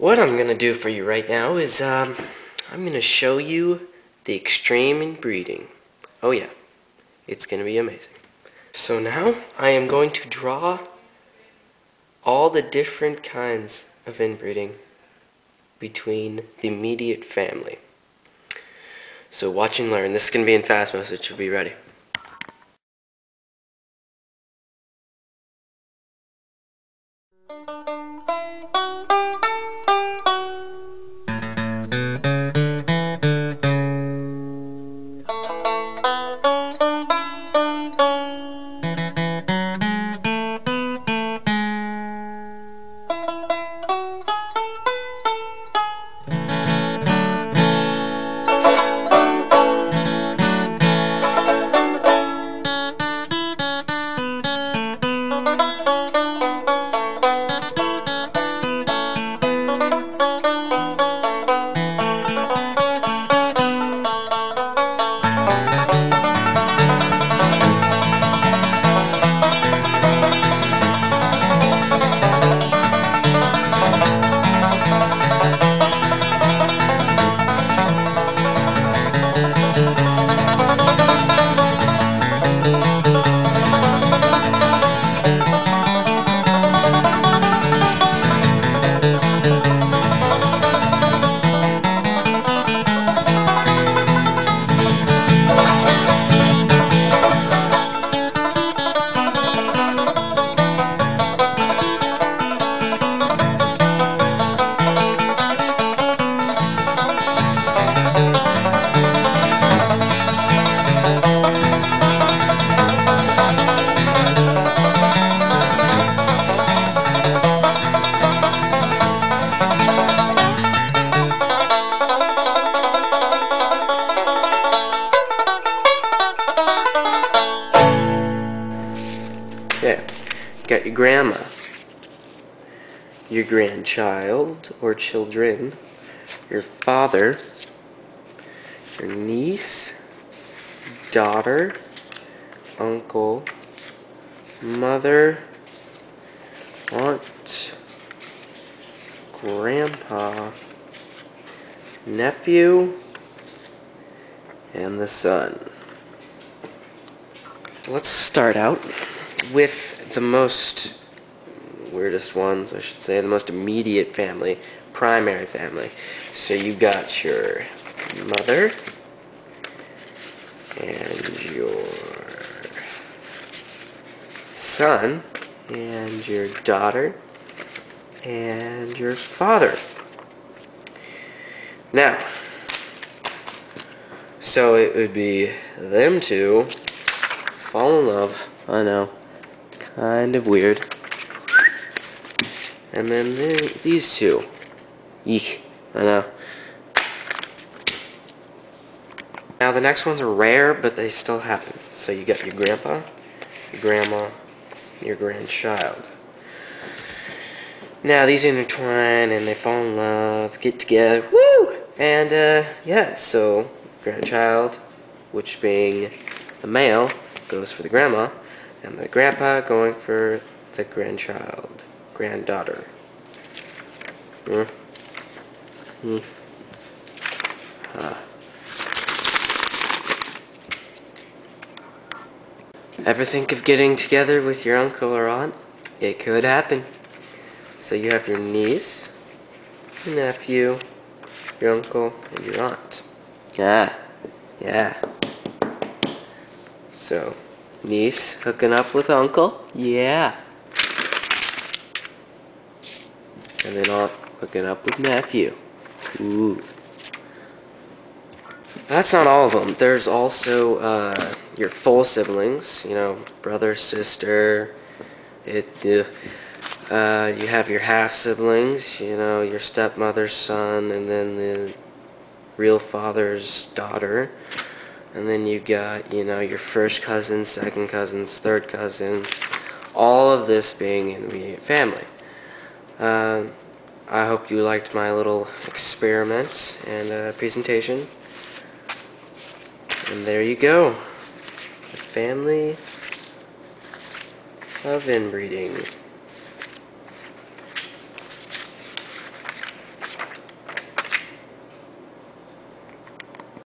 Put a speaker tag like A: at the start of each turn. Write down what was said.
A: What I'm going to do for you right now is um, I'm going to show you the extreme inbreeding. Oh yeah, it's going to be amazing. So now I am going to draw all the different kinds of inbreeding between the immediate family. So watch and learn. This is going to be in fast motion, so it should be ready. Yeah, got your grandma, your grandchild or children, your father, your niece, daughter, uncle, mother, aunt, grandpa, nephew, and the son. Let's start out with the most weirdest ones, I should say, the most immediate family, primary family. So you got your mother and your son and your daughter and your father. Now, so it would be them two fall in love. I know kind of weird. And then these two. Eek, I know. Now the next ones are rare, but they still happen. So you got your grandpa, your grandma, your grandchild. Now these intertwine and they fall in love, get together, woo! And uh, yeah, so grandchild, which being the male, goes for the grandma, and the grandpa going for the grandchild, granddaughter. Hmm? Hmm. Huh. Ever think of getting together with your uncle or aunt? It could happen. So you have your niece, your nephew, your uncle, and your aunt. Yeah, yeah. So, Niece hooking up with uncle? Yeah. And then Aunt hooking up with nephew. Ooh. That's not all of them. There's also uh, your full siblings, you know, brother, sister. It, uh, uh, you have your half siblings, you know, your stepmother's son, and then the real father's daughter. And then you got, you know, your first cousins, second cousins, third cousins, all of this being in the immediate family. Uh, I hope you liked my little experiment and uh, presentation. And there you go. The family of inbreeding.